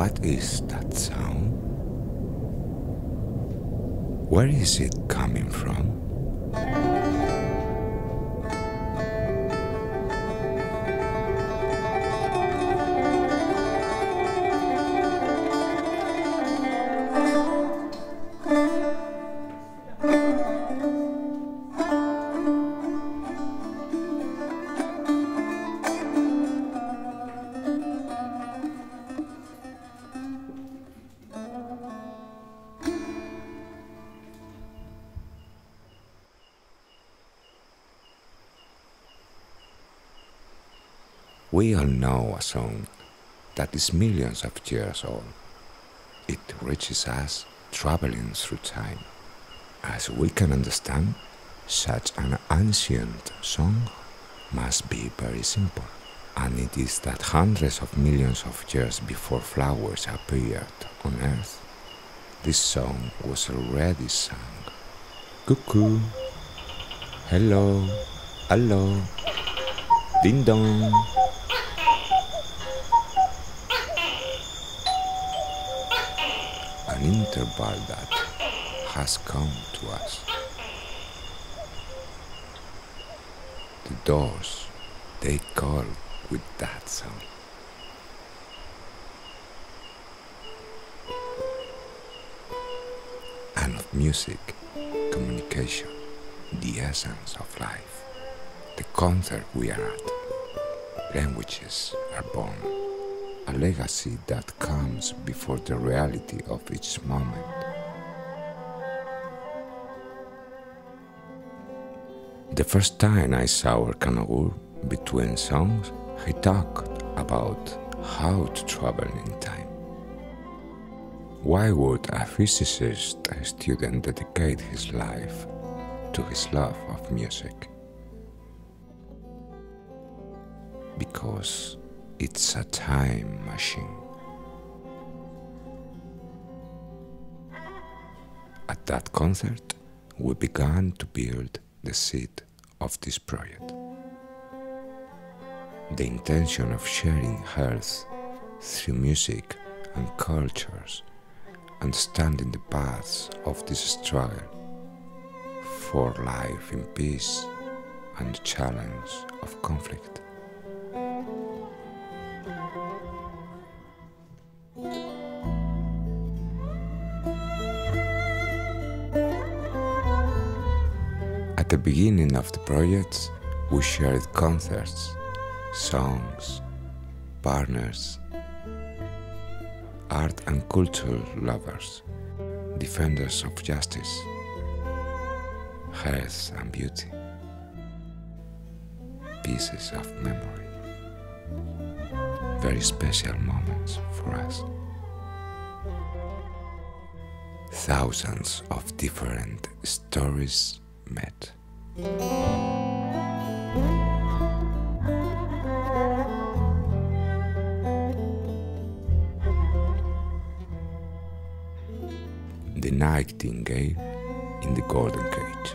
What is that sound? Where is it coming from? We all know a song that is millions of years old. It reaches us traveling through time. As we can understand, such an ancient song must be very simple. And it is that hundreds of millions of years before flowers appeared on earth, this song was already sung. Cuckoo, hello, hello, ding dong. An interval that has come to us. The doors, they call with that sound. And of music, communication, the essence of life, the concert we are at, languages are born a legacy that comes before the reality of each moment. The first time I saw Erkan Oğur between songs, he talked about how to travel in time. Why would a physicist a student dedicate his life to his love of music? Because it's a time machine. At that concert, we began to build the seed of this project. The intention of sharing health through music and cultures, understanding the paths of this struggle for life in peace and challenge of conflict. The beginning of the project, we shared concerts, songs, partners, art and culture lovers, defenders of justice, health and beauty, pieces of memory, very special moments for us. Thousands of different stories met. The Nightingale in the Golden Cage.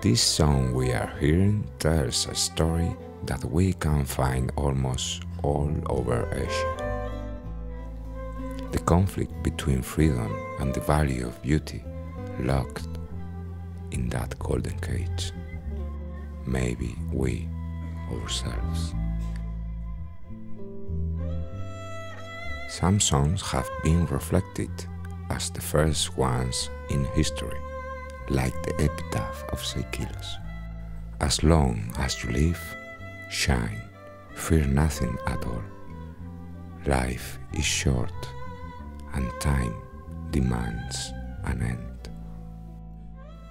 This song we are hearing tells a story that we can find almost all over Asia. The conflict between freedom and the value of beauty locked in that golden cage. Maybe we ourselves. Some songs have been reflected as the first ones in history, like the epitaph of Seikilos. As long as you live, shine, fear nothing at all. Life is short, and time demands an end.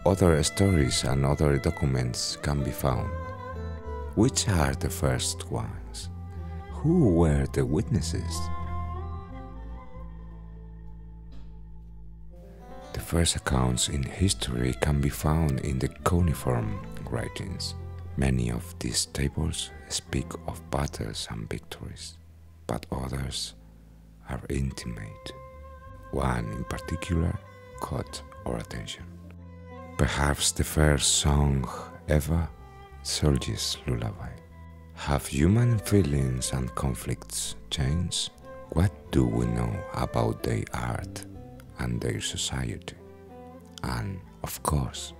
Other stories and other documents can be found. Which are the first ones? Who were the witnesses? The first accounts in history can be found in the cuneiform writings. Many of these tables speak of battles and victories, but others are intimate. One in particular caught our attention. Perhaps the first song ever, Soldier's Lullaby. Have human feelings and conflicts changed? What do we know about their art and their society? And, of course,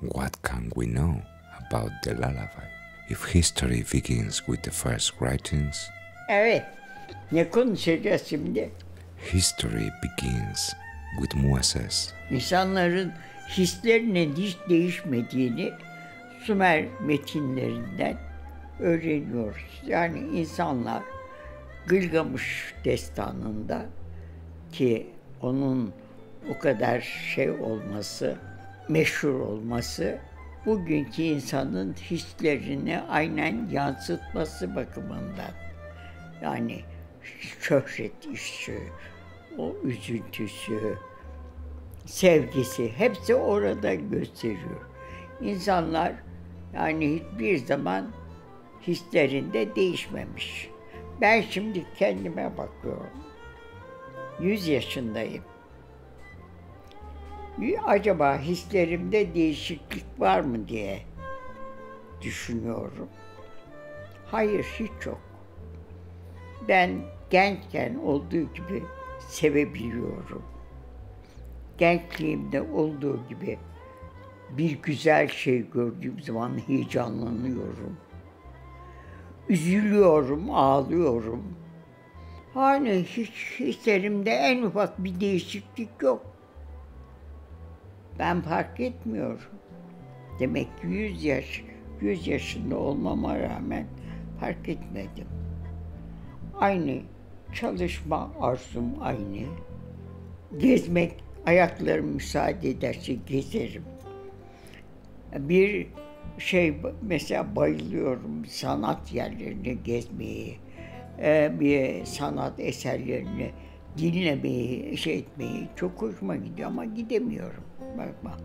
what can we know about the lullaby? If history begins with the first writings, Evet. Ne konuşacağız şimdi? history begins with Moses. İnsanların hislerinin hiç değişmediğini Sümer metinlerinden öğreniyoruz. Yani insanlar Gılgamış destanında ki onun o kadar şey olması, meşhur olması bugünkü insanın hislerini aynen yansıtması bakımından. Yani şöhret işi, o üzüntüsü, sevgisi hepsi orada gösteriyor. İnsanlar yani hiçbir zaman hislerinde değişmemiş. Ben şimdi kendime bakıyorum. 100 yaşındayım. Acaba hislerimde değişiklik var mı diye düşünüyorum. Hayır hiç yok. Ben gençken olduğu gibi sevebiliyorum. Gençliğimde olduğu gibi bir güzel şey gördüğüm zaman heyecanlanıyorum. Üzülüyorum, ağlıyorum. Hani hiç hislerimde en ufak bir değişiklik yok. Ben fark etmiyorum. Demek ki 100 yaş, 100 yaşında olmama rağmen fark etmedim. Aynı çalışma arzum aynı. Gezmek ayaklarım müsaade ederse gezerim. Bir şey mesela bayılıyorum sanat yerlerini gezmeyi, e, bir sanat eserlerini dinlemeyi, şey etmeyi çok hoşuma gidiyor ama gidemiyorum. Bakma.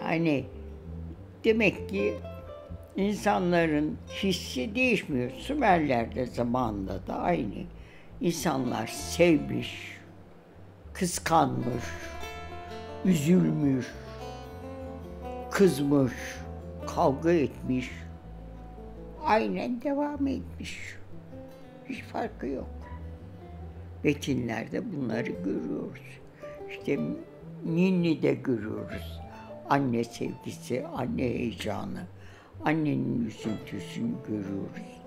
Hani demek ki insanların hissi değişmiyor. Sümerler'de zamanında da aynı. İnsanlar sevmiş, kıskanmış, üzülmüş, kızmış, kavga etmiş. Aynen devam etmiş. Hiç farkı yok. Metinlerde bunları görüyoruz. İşte Ninni'de görüyoruz. Anne sevgisi, anne heyecanı, annenin üzüntüsünü görüyoruz.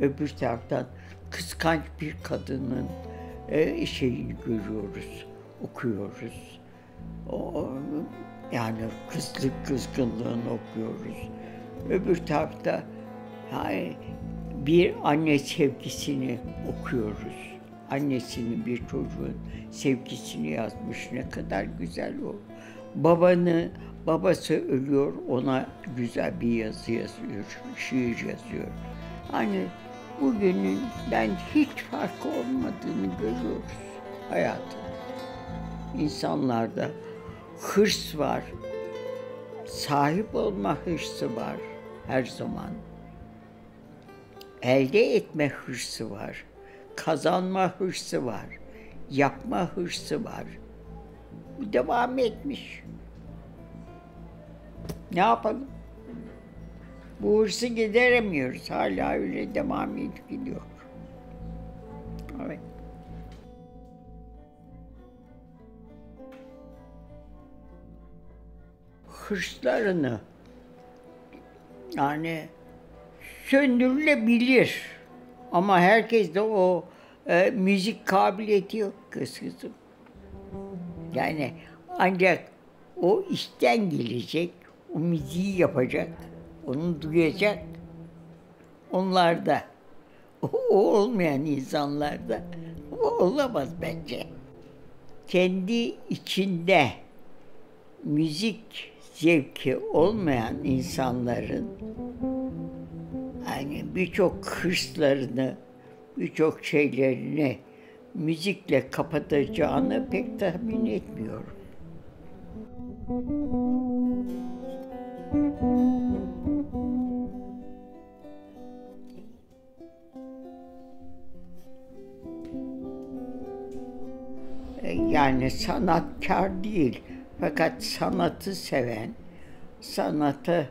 Öbür taraftan kıskanç bir kadının e, şeyini görüyoruz, okuyoruz. O, yani kızlık kızgınlığını okuyoruz. Öbür tarafta yani bir anne sevgisini okuyoruz. Annesinin bir çocuğun sevgisini yazmış. Ne kadar güzel o. Babanı, babası ölüyor, ona güzel bir yazı yazıyor, şiir yazıyor. Hani bugünün ben hiç farkı olmadığını görüyoruz hayatın. İnsanlarda hırs var, sahip olma hırsı var her zaman. Elde etme hırsı var, kazanma hırsı var, yapma hırsı var. Bu devam etmiş. Ne yapalım? Bu hırsı gideremiyoruz. Hala öyle devam edip gidiyor. Evet. Hırslarını yani söndürülebilir. Ama herkes de o e, müzik kabiliyeti yok kız kızım. Yani ancak o işten gelecek, o müziği yapacak, onu duyacak. Onlarda, o olmayan insanlarda o olamaz bence. Kendi içinde müzik zevki olmayan insanların yani birçok hırslarını, birçok şeylerini müzikle kapatacağını pek tahmin etmiyorum. Yani sanatkar değil fakat sanatı seven, sanatı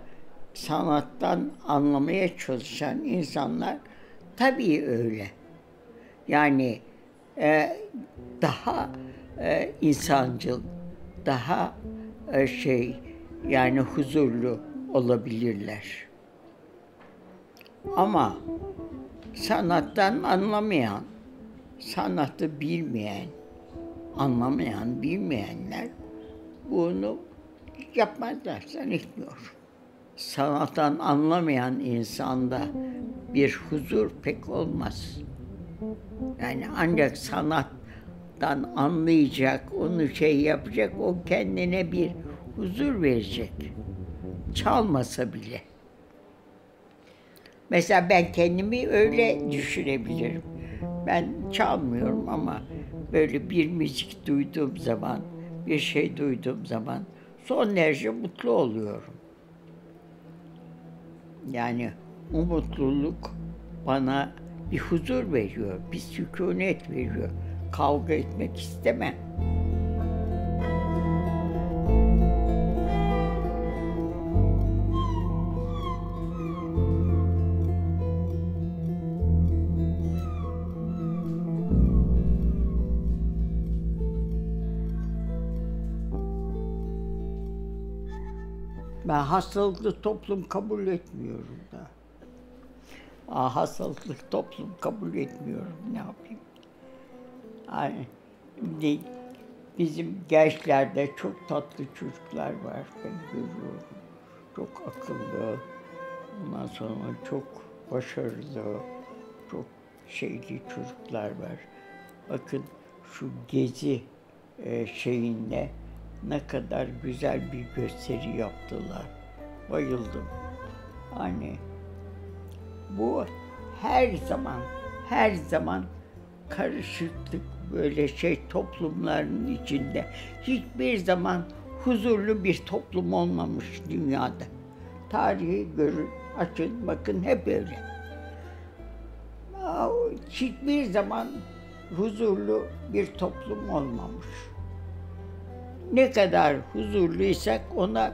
sanattan anlamaya çalışan insanlar tabii öyle. Yani e, daha e, insancıl, daha e, şey yani huzurlu olabilirler. Ama sanattan anlamayan, sanatı bilmeyen, anlamayan, bilmeyenler bunu yapmazlar zannetmiyorum. Sanattan anlamayan insanda bir huzur pek olmaz. Yani ancak sanattan anlayacak, onu şey yapacak, o kendine bir huzur verecek. Çalmasa bile. Mesela ben kendimi öyle düşünebilirim. Ben çalmıyorum ama böyle bir müzik duyduğum zaman, bir şey duyduğum zaman son derece mutlu oluyorum. Yani o mutluluk bana bir huzur veriyor, bir sükunet veriyor. Kavga etmek istemem. Hastalıklı toplum kabul etmiyorum da. Aa, hastalıklı toplum kabul etmiyorum. Ne yapayım? Yani de, bizim gençlerde çok tatlı çocuklar var. Ben görüyorum. Çok akıllı. Ondan sonra çok başarılı. Çok şeyli çocuklar var. Bakın şu gezi e, şeyinde ne kadar güzel bir gösteri yaptılar. Bayıldım. Hani bu her zaman, her zaman karışıklık böyle şey toplumların içinde hiçbir zaman huzurlu bir toplum olmamış dünyada. Tarihi görün, açın, bakın hep öyle. Hiçbir zaman huzurlu bir toplum olmamış ne kadar huzurluysak ona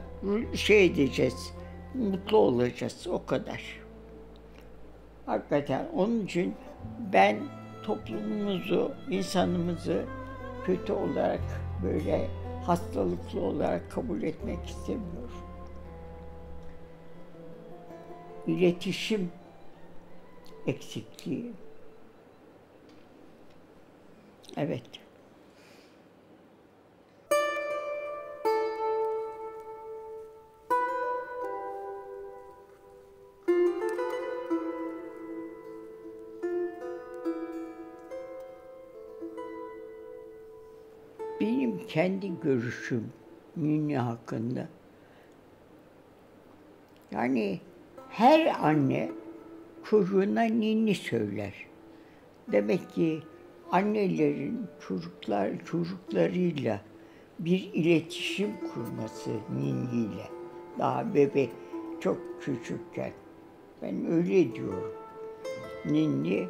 şey edeceğiz, mutlu olacağız o kadar. Hakikaten onun için ben toplumumuzu, insanımızı kötü olarak böyle hastalıklı olarak kabul etmek istemiyorum. İletişim eksikliği. Evet. Benim kendi görüşüm ninni hakkında. Yani her anne çocuğuna ninni söyler. Demek ki annelerin çocuklar çocuklarıyla bir iletişim kurması ninniyle. Daha bebek çok küçükken. Ben öyle diyorum. Ninni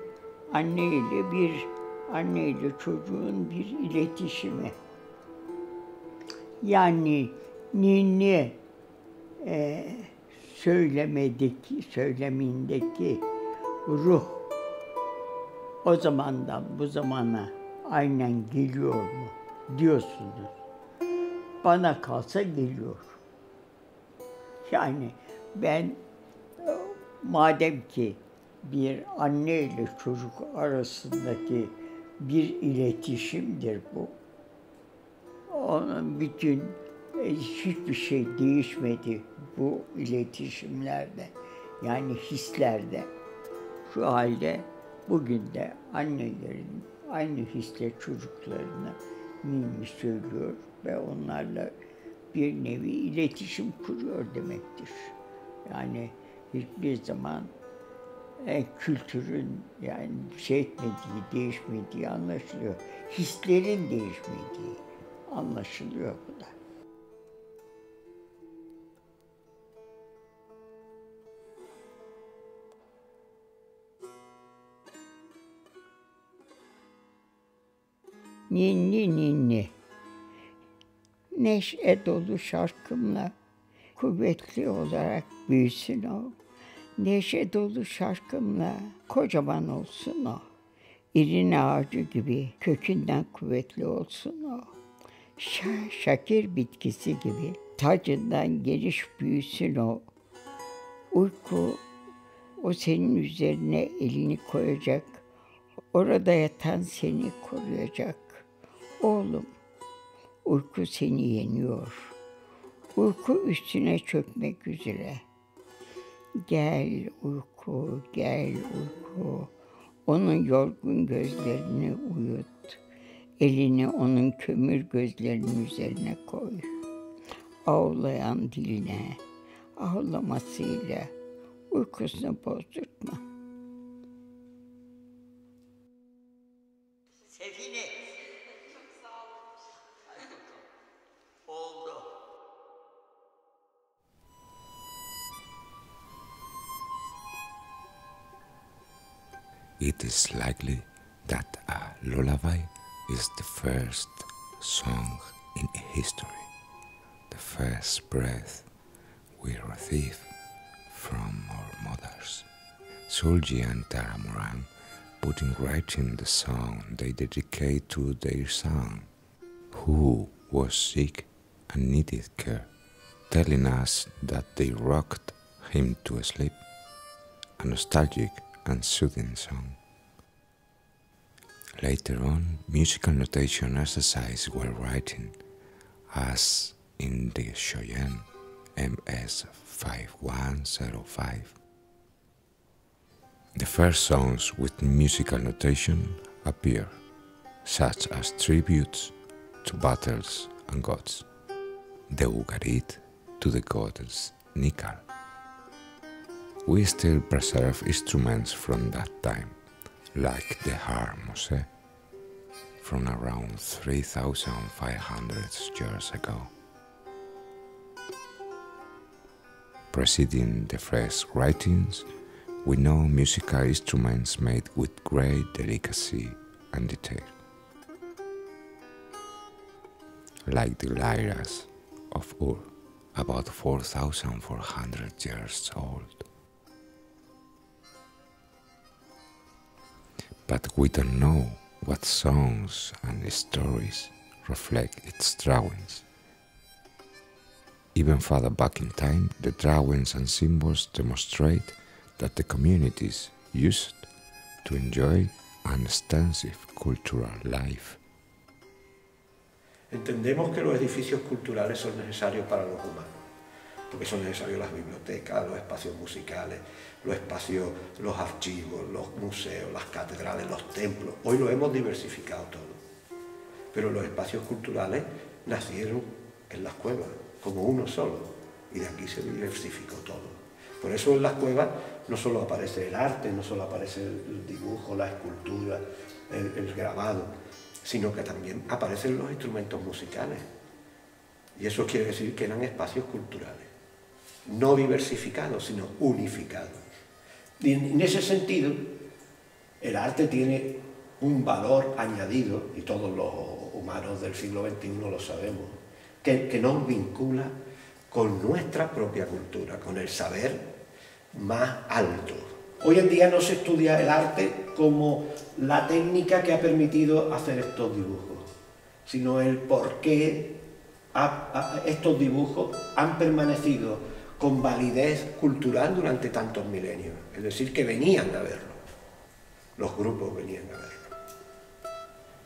anne ile bir anne ile çocuğun bir iletişimi. Yani ninni e, söylemedeki, söylemindeki ruh o zamandan bu zamana aynen geliyor mu diyorsunuz. Bana kalsa geliyor. Yani ben madem ki bir anne ile çocuk arasındaki bir iletişimdir bu. Onun bütün e, hiçbir şey değişmedi bu iletişimlerde. Yani hislerde. Şu halde bugün de annelerin aynı hisle çocuklarına mimi söylüyor ve onlarla bir nevi iletişim kuruyor demektir. Yani hiçbir zaman e, kültürün yani şey etmediği, değişmediği anlaşılıyor. Hislerin değişmediği anlaşılıyor bu da. Ninni ninni. Neşe dolu şarkımla kuvvetli olarak büyüsün o. Neşe dolu şarkımla kocaman olsun o. İrin ağacı gibi kökünden kuvvetli olsun o. Şa şakir bitkisi gibi tacından geniş büyüsün o. Uyku o senin üzerine elini koyacak. Orada yatan seni koruyacak. Oğlum, uyku seni yeniyor. Uyku üstüne çökmek üzere. Gel uyku, gel uyku. Onun yorgun gözlerini uyut. Elini onun kömür gözlerinin üzerine koy. Ağlayan diline, ağlamasıyla uykusunu bozdurtma. Likely that a lullaby is the first song in history, the first breath we receive from our mothers. Shulgi and Taram-Uram put in writing the song they dedicate to their son, who was sick and needed care, telling us that they rocked him to sleep, a nostalgic and soothing song. Later on, musical notation exercise were writing, as in the Schøyen MS 5105. The first songs with musical notation appear, such as tributes to battles and gods, the Ugarit to the goddess Nikal. We still preserve instruments from that time, like the harmose, from around 3,500 years ago. Preceding the first writings, we know musical instruments made with great delicacy and detail, like the lyras of Ur, about 4,400 years old. But we don't know what songs and stories reflect its drawings. Even further back in time, the drawings and symbols demonstrate that the communities used to enjoy an extensive cultural life. Entendemos que los edificios culturales son necesarios para los humanos, porque son necesarios las bibliotecas, los espacios musicales, los espacios, los archivos, los museos, las catedrales, los templos. Hoy lo hemos diversificado todo. Pero los espacios culturales nacieron en las cuevas, como uno solo, y de aquí se diversificó todo. Por eso en las cuevas no solo aparece el arte, no solo aparece el dibujo, la escultura, el, grabado, sino que también aparecen los instrumentos musicales. Y eso quiere decir que eran espacios culturales, no diversificados, sino unificados. En ese sentido, el arte tiene un valor añadido, y todos los humanos del siglo XXI lo sabemos, que nos vincula con nuestra propia cultura, con el saber más alto. Hoy en día no se estudia el arte como la técnica que ha permitido hacer estos dibujos, sino el por qué estos dibujos han permanecido con validez cultural durante tantos milenios. Es decir, que venían a verlo. Los grupos venían a verlo.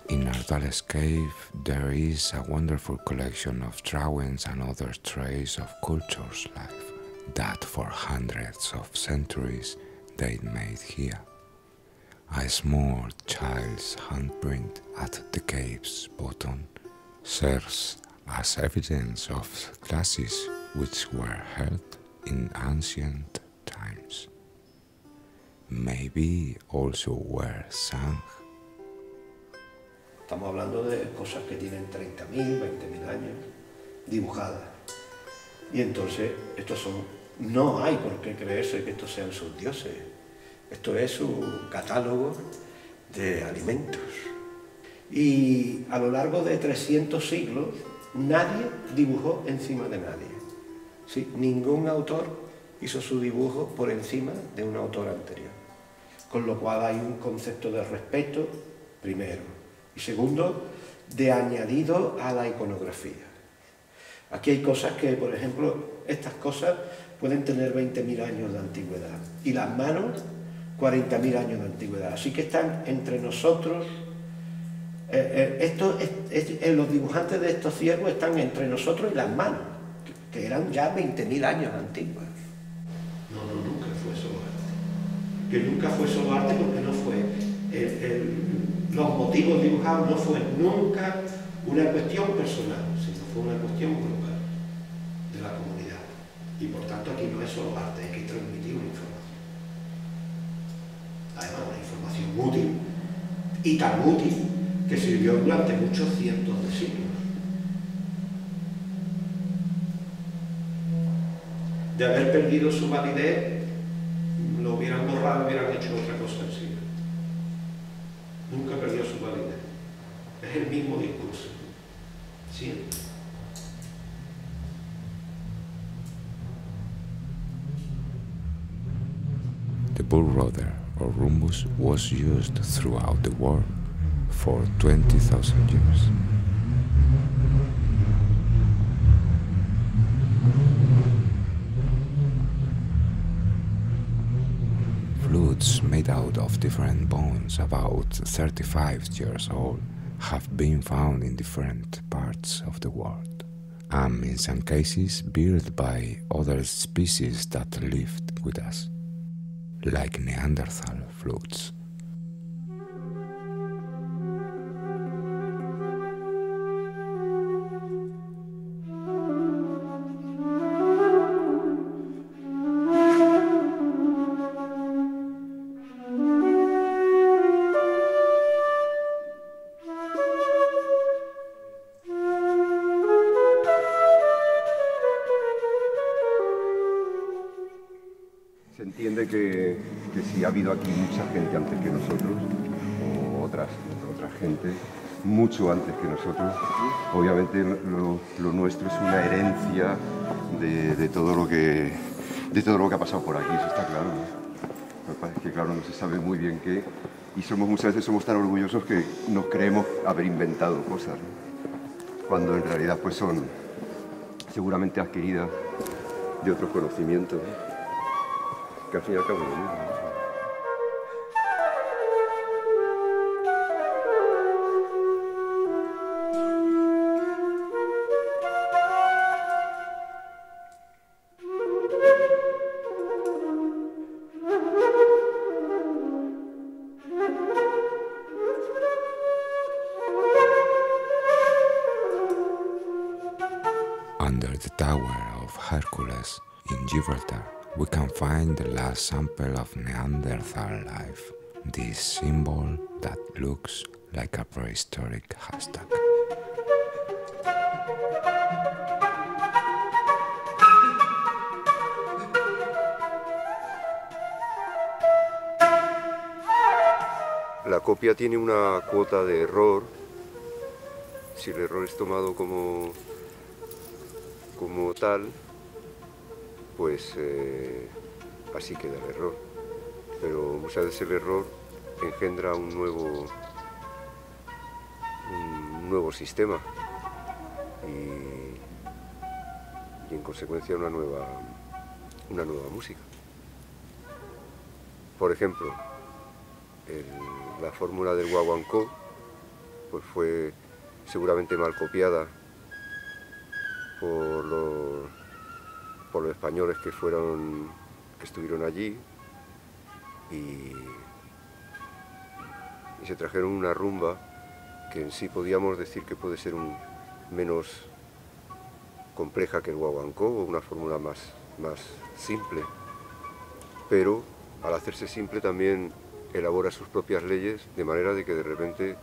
In Ardales Cave, there is a wonderful collection of drawings and other traces of culture's life that for hundreds of centuries they made here. A small child's handprint at the cave's bottom serves as evidence of classes which were held in ancient times. Maybe also were sung. Estamos hablando de cosas que tienen 30.000, 20.000 años dibujadas. Y entonces estos son, no hay por qué creerse que estos sean sus dioses. Esto es su catálogo de alimentos. Y a lo largo de 300 siglos nadie dibujó encima de nadie. ¿Sí? Ningún autor hizo su dibujo por encima de un autor anterior. Con lo cual hay un concepto de respeto, primero. Y segundo, de añadido a la iconografía. Aquí hay cosas que, por ejemplo, estas cosas pueden tener 20.000 años de antigüedad y las manos 40.000 años de antigüedad. Así que están entre nosotros, eh, eh, los dibujantes de estos ciervos están entre nosotros y las manos, que, eran ya 20.000 años antiguas. No, no, nunca fue solo arte. Que nunca fue solo arte porque no fue, los motivos dibujados no fue nunca una cuestión personal, sino fue una cuestión global de la comunidad. Y por tanto aquí no es solo arte, hay que transmitir una información además una información útil y tan útil que sirvió durante muchos cientos de siglos. De haber perdido su validez, lo hubieran borrado, hubieran hecho otra cosa en sí. Nunca perdió su validez. Es el mismo discurso. Siempre. The Bull Brother or rhombus was used throughout the world for 20,000 years. Made out of different bones about 35 years old have been found in different parts of the world, and in some cases built by other species that lived with us like Neanderthal flutes. Aquí mucha gente antes que nosotros, o otras, otra gente, mucho antes que nosotros. Obviamente lo, nuestro es una herencia de, todo lo que, de todo lo que ha pasado por aquí, eso está claro. ¿no? que claro, no se sabe muy bien qué, y somos muchas veces somos tan orgullosos que nos creemos haber inventado cosas, cuando en realidad pues son seguramente adquiridas de otros conocimientos, que al fin y al cabo Gibraltar, we can find the last sample of Neanderthal life, this symbol that looks like a prehistoric hashtag. La copia tiene una cuota de error. Si el error es tomado como, como tal, pues eh, así queda el error. Pero muchas veces el error engendra un nuevo, un nuevo sistema y, en consecuencia una nueva, una nueva música. Por ejemplo, la fórmula del guaguancó pues fue seguramente mal copiada por los los españoles que fueron, que estuvieron allí y, se trajeron una rumba que en sí podíamos decir que puede ser un, menos compleja que el guaguancó o una fórmula más, más simple, pero al hacerse simple también elabora sus propias leyes de manera de que de repente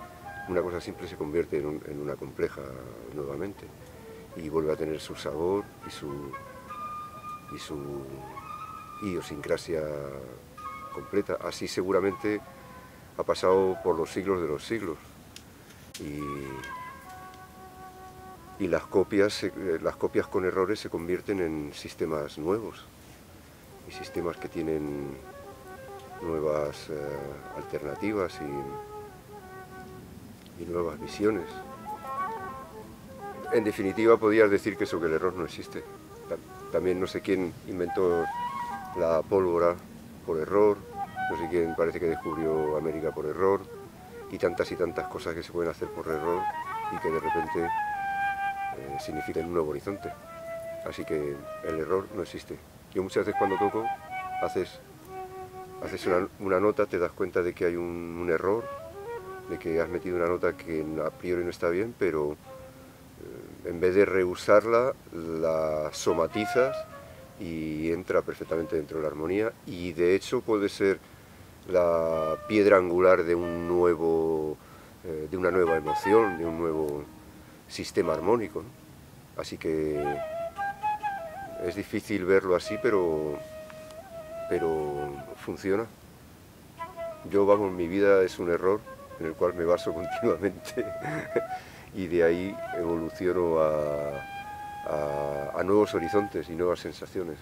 una cosa simple se convierte en una compleja nuevamente y vuelve a tener su sabor y su, y su idiosincrasia completa. Así seguramente ha pasado por los siglos de los siglos. Y, las, copias, las copias con errores se convierten en sistemas nuevos y sistemas que tienen nuevas eh, alternativas y, y nuevas visiones. En definitiva, podrías decir que eso, que el error no existe. También no sé quién inventó la pólvora por error, no sé quién parece que descubrió América por error, y tantas y tantas cosas que se pueden hacer por error y que de repente eh, significan un nuevo horizonte. Así que el error no existe. Yo muchas veces cuando toco haces, haces una, nota, te das cuenta de que hay un, error, de que has metido una nota que a priori no está bien, pero en vez de rehusarla, la somatizas y entra perfectamente dentro de la armonía y de hecho puede ser la piedra angular de un nuevo eh, de una nueva emoción, de un nuevo sistema armónico. Así que es difícil verlo así, pero, pero funciona. Yo, vamos, mi vida es un error en el cual me baso continuamente y de ahí evoluciono a nuevos horizontes y nuevas sensaciones.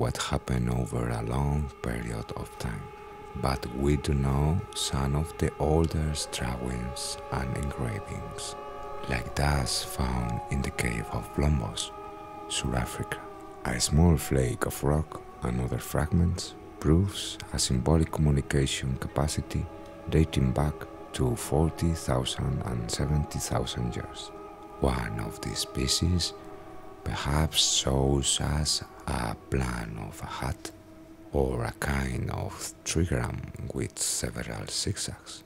What happened over a long period of time, but we do know some of the oldest drawings and engravings, like those found in the cave of Blombos, South Africa. A small flake of rock and other fragments proves a symbolic communication capacity dating back to 40,000 and 70,000 years. One of these pieces perhaps shows us a plan of a hat or a kind of trigram with several zigzags.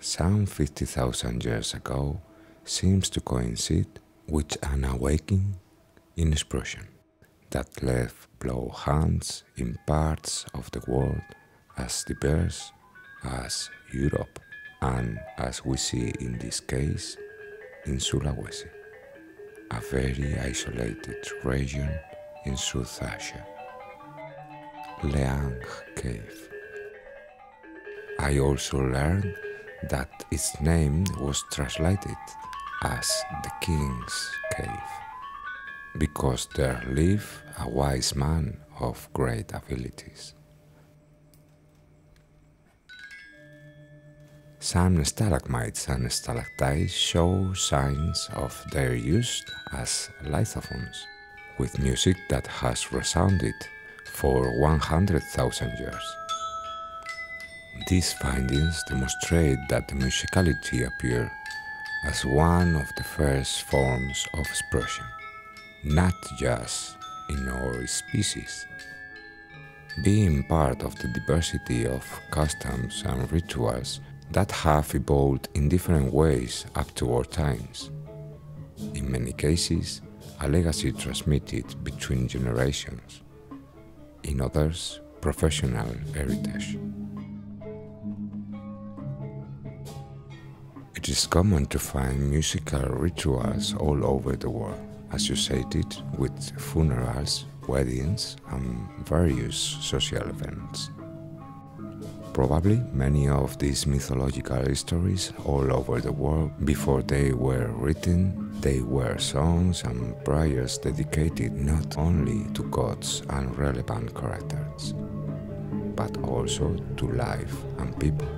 Some 50,000 years ago seems to coincide with an awakening in explosion that left blowhounds in parts of the world as diverse as Europe and, as we see in this case, in Sulawesi a very isolated region in South Asia, Leang Cave. I also learned that its name was translated as the King's Cave because there lived a wise man of great abilities. Some stalagmites and stalactites show signs of their use as lithophones, with music that has resounded for 100,000 years. These findings demonstrate that the musicality appeared as one of the first forms of expression, not just in our species. Being part of the diversity of customs and rituals that have evolved in different ways up to our times. In many cases, a legacy transmitted between generations. In others, professional heritage. It is common to find musical rituals all over the world, associated with funerals, weddings, and various social events. Probably many of these mythological stories all over the world, before they were written, they were songs and prayers dedicated not only to gods and relevant characters, but also to life and people.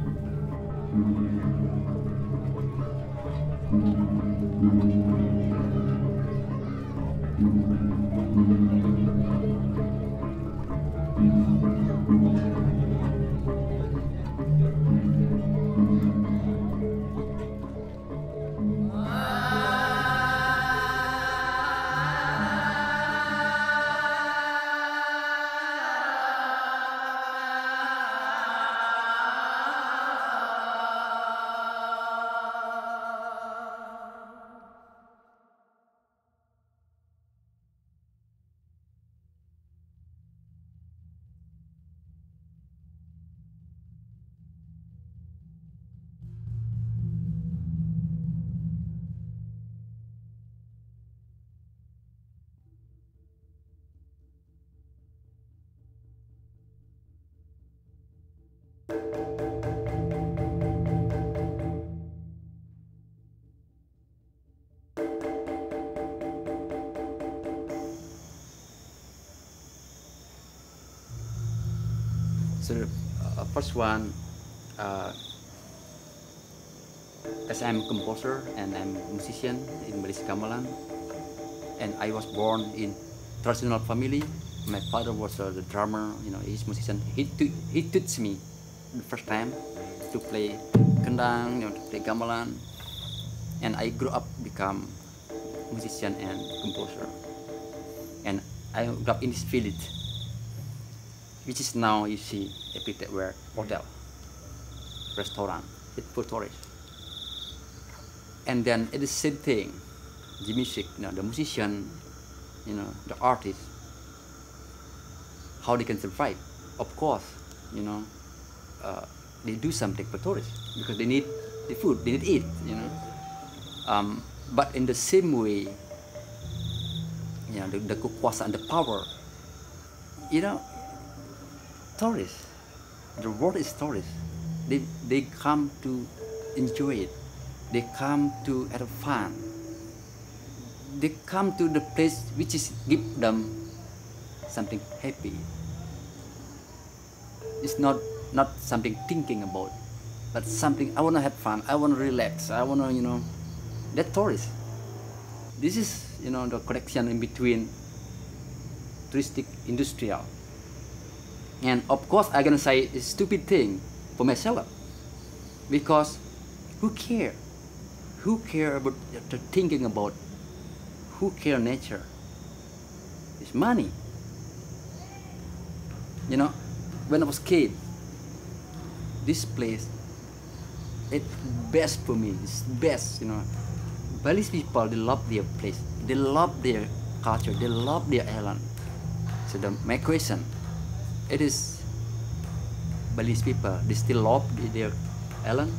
One, uh, as I'm a composer and I'm a musician in Malaysia Gamelan, and I was born in traditional family. My father was uh, the drummer, you know, he's musician. He he taught me the first time to play kendang, you know, to play gamelan, and I grew up become musician and composer. And I grew up in this village which is now you see everywhere hotel, restaurant, it's for tourists. And then it is same thing, the music, you know, the musician, you know, the artist, how they can survive. Of course, you know, uh, they do something for tourists because they need the food, they need eat, you know. Um, but in the same way, you know, the, the kekuasaan, the power, you know, tourists. The world is tourists. They, they come to enjoy it. They come to have fun. They come to the place which is give them something happy. It's not not something thinking about, but something I want to have fun. I want to relax. I want to you know, that tourist. This is you know the connection in between touristic industrial and of course, I'm gonna say a stupid thing for myself because who care? Who care about the thinking about? Who care nature? It's money. You know, when I was kid, this place, it's best for me. It's best. You know, Balis people they love their place. They love their culture. They love their island. So the my question it is Balis people. They still love their island.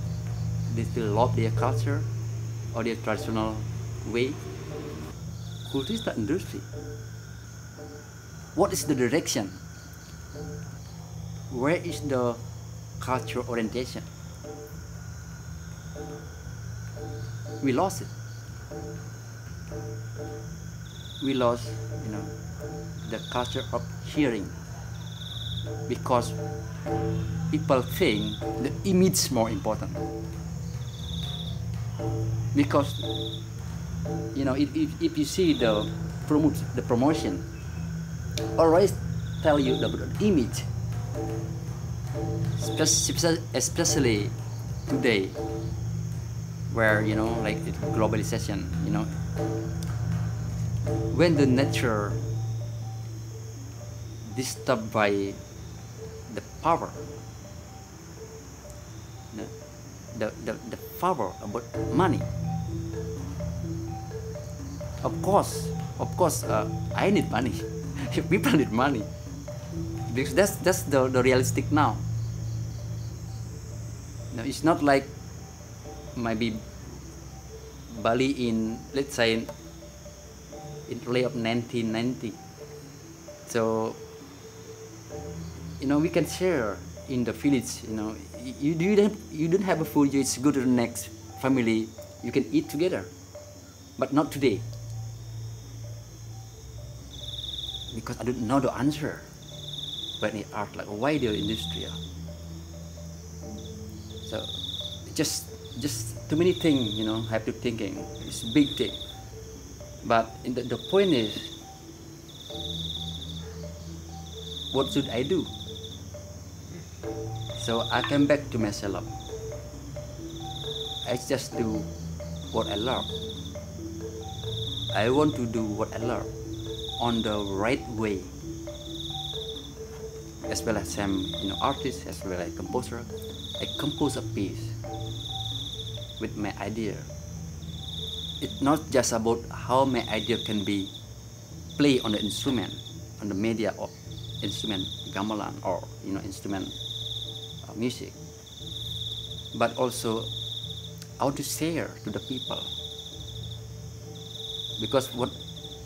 They still love their culture or their traditional way. The industry? What is the direction? Where is the culture orientation? We lost it. We lost, you know, the culture of hearing because people think the image is more important. Because you know if, if, if you see the promote the promotion always tell you the, the image especially, today where you know like globalization you know. When the nature disturbed by power. The, the, the, the power about money. Of course of course uh, i need money. People need money. Because that's that's the, the realistic now. Now it's not like maybe bali in let's say in, in early of 1990 so you know we can share in the village you know. You, you don't you don't have a food you it's go to the next family you can eat together. But not today. Because i don't know the answer. But in art like why the industrial so just just too many things you know have to thinking. It's big thing. But the, the point is what should i do so I came back to myself. I just do what I love. I want to do what I love on the right way. As well as I'm you know artist, as well as composer. I compose a piece with my idea. It's not just about how my idea can be played on the instrument, on the media of instrument gamelan or you know instrument music, but also how to share to the people. Because what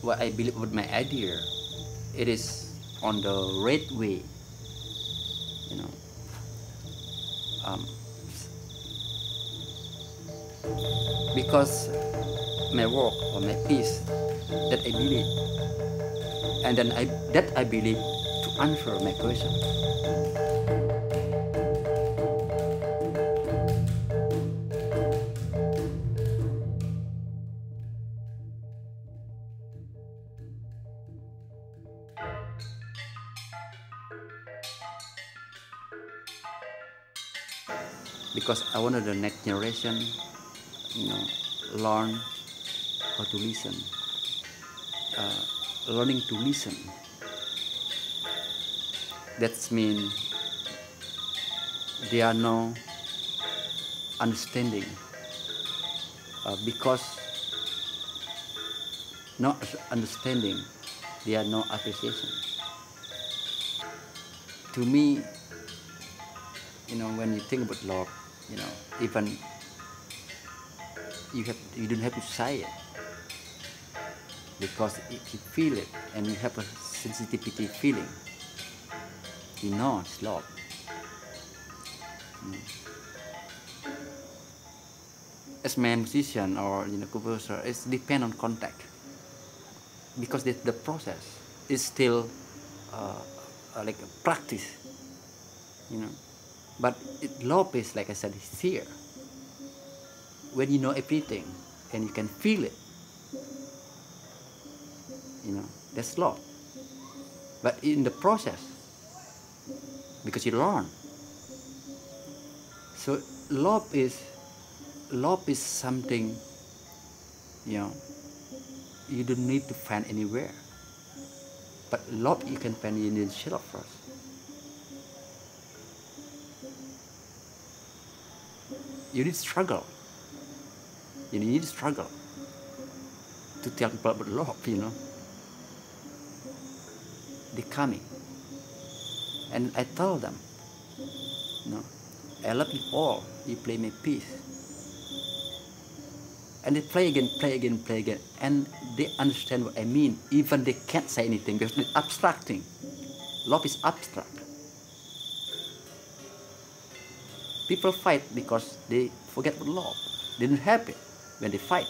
what I believe with my idea, it is on the right way. You know, um, because my work or my piece that I believe, and then I that I believe to answer my question. I wanted the next generation, you know, learn how to listen, uh, learning to listen. That's mean there are no understanding uh, because not understanding, there are no appreciation. To me, you know, when you think about love, you know, even you have you don't have to say it because if you feel it and you have a sensitivity feeling, you know it's love. Mm. As man musician or you know composer, it's depend on contact because the, the process is still uh, like a practice, you know. But it, love is, like I said, it's here. When you know everything and you can feel it, you know, that's love. But in the process, because you learn. So love is love is something, you know, you don't need to find anywhere. But love you can find in yourself first. You need to struggle. You need to struggle to tell people about love, you know. They're coming. And I tell them, know, I love you all. You play me peace. And they play again, play again, play again. And they understand what I mean. Even they can't say anything because it's abstracting. Love is abstract. People fight because they forget what love. They don't have it when they fight.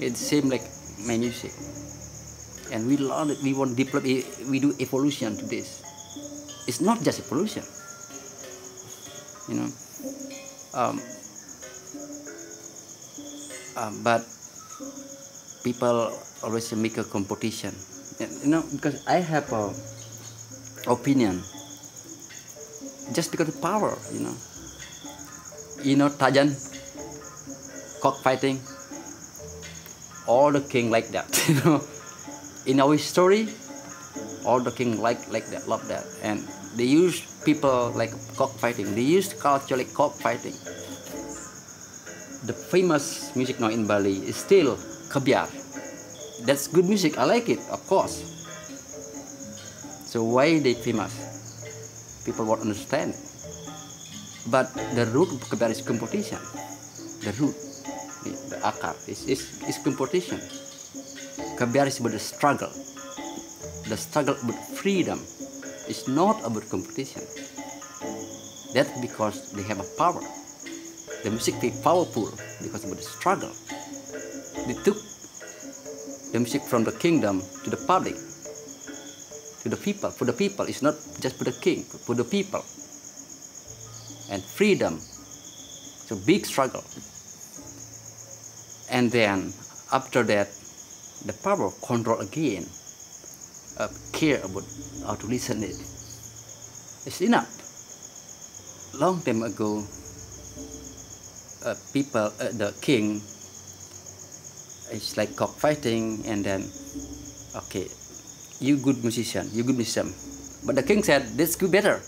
It seems like my music. And we learn it, we want develop, we do evolution to this. It's not just evolution you know. Um, uh, but people always make a competition, you know, because I have a opinion. Just because of power, you know. You know tajen, cockfighting. All the king like that, you know. In our story, all the king like like that, love that, and they use people like cockfighting. They used culture like cockfighting. The famous music now in Bali is still kebyar. That's good music. I like it, of course. So why they famous? People won't understand. But the root of kebyar is competition. The root, the akar is, is, is competition. Kebyar is about the struggle. The struggle about freedom it's not about competition. That's because they have a power. The music is powerful because of the struggle. They took the music from the kingdom to the public, to the people. For the people, it's not just for the king, for the people. And freedom. It's a big struggle. And then after that, the power control again uh, care about how to listen it. It's enough. Long time ago, uh, people, uh, the king, it's like cockfighting, and then, okay, you good musician, you good musician. But the king said, this could better.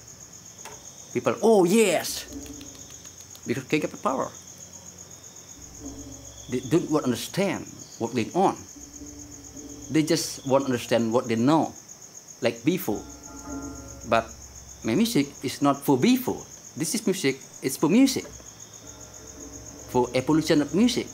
People, oh yes, because king have the power. They don't understand what's going on. They just won't understand what they know, like before. But my music is not for before. this is music. It's for music, for evolution of music.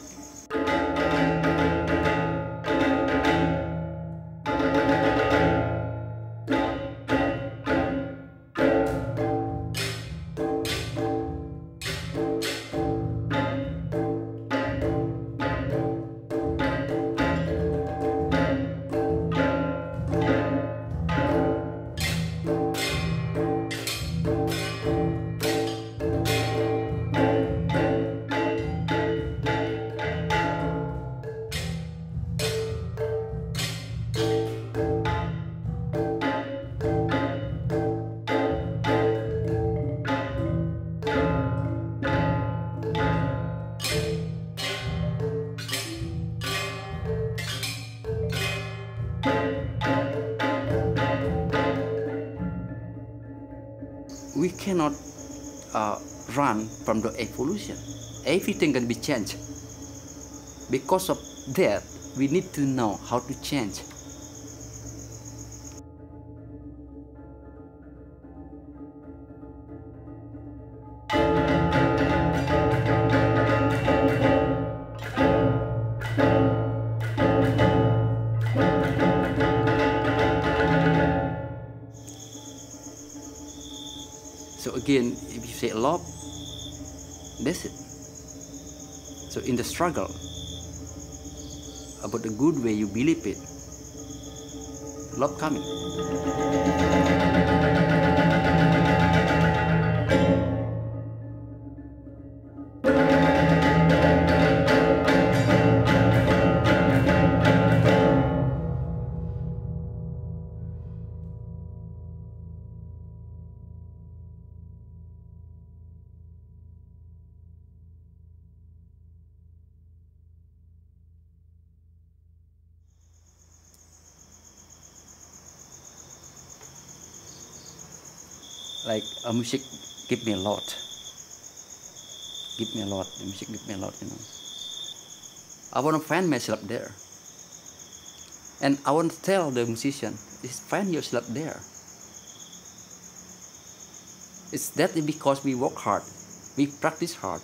Cannot uh, run from the evolution. Everything can be changed. Because of that, we need to know how to change. So in the struggle about the good way you believe it, love coming. Like a music give me a lot. Give me a lot. The music give me a lot you know. I want to find myself there. And i want to tell the musician is find yourself there. It's that because we work hard. We practice hard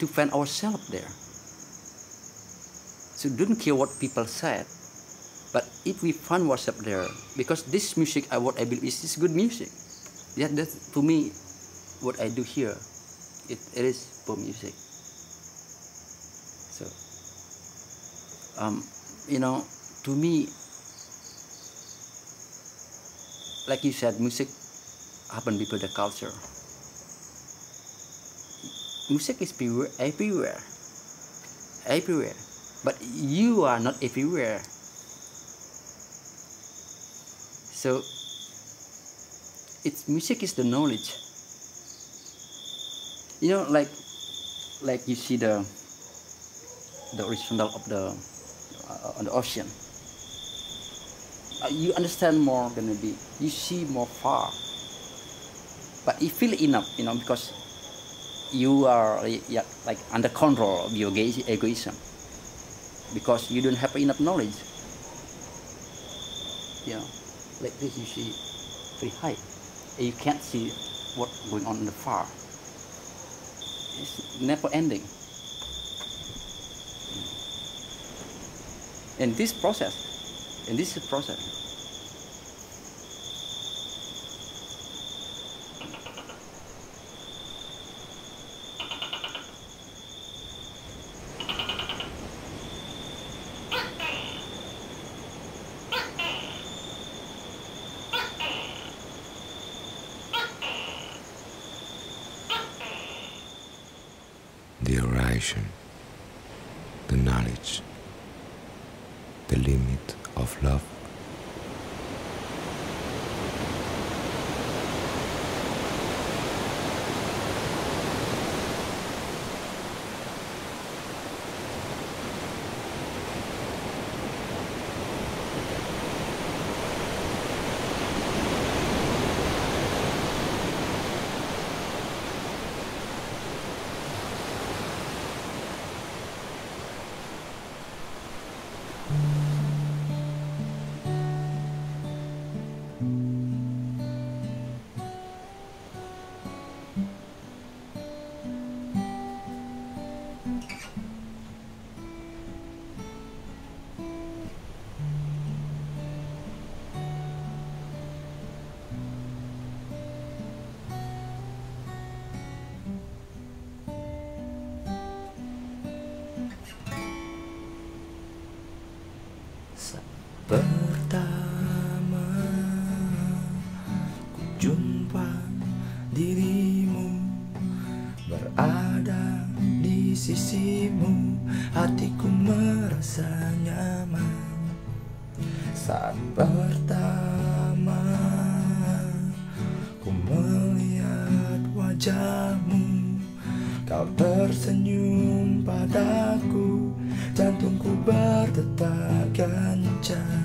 to find ourselves there. So don't care what people said but if we find ourselves there, because this music, I, what I believe is, good music. Yeah, that's to me, what I do here, it, it is for music. So, um, you know, to me, like you said, music happen before the culture. Music is everywhere, everywhere, everywhere. But you are not everywhere. So it's music is the knowledge. You know, like like you see the the original of the uh, on the ocean. Uh, you understand more than maybe you see more far. But you feel enough, you know, because you are yeah, like under control of your egoism because you don't have enough knowledge. Know like this you see very high and you can't see what's going on in the far. It's never ending. And this process and this is process dirimu Hatiku merasa nyaman. Saat pertama Ku melihat wajahmu Kau tersenyum padaku Jantungku berdetak kencang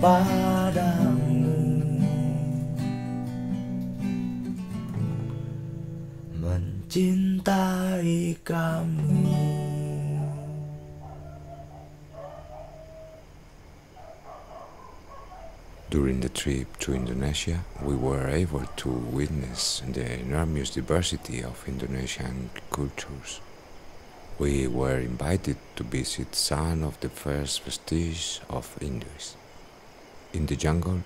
kepadamu mencintai kamu. During the trip to Indonesia, we were able to witness the enormous diversity of Indonesian cultures. We were invited to visit some of the first vestiges of Indus. In the jungle,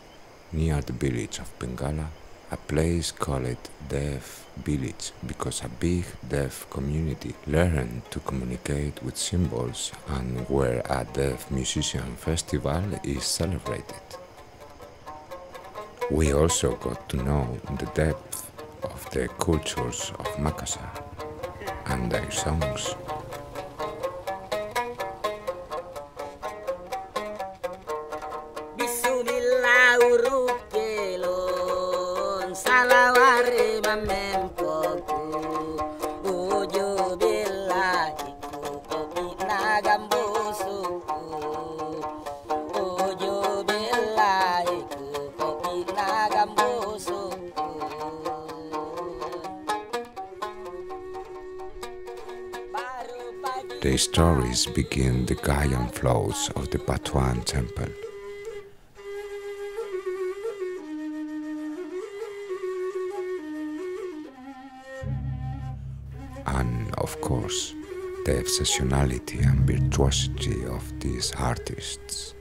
near the village of Bengkala, a place called Deaf Village because a big deaf community learned to communicate with symbols and where a deaf musician festival is celebrated. We also got to know the depth of the cultures of Makassar and their songs. Begin the Gaian flows of the Batuan temple. And of course, the exceptionality and virtuosity of these artists.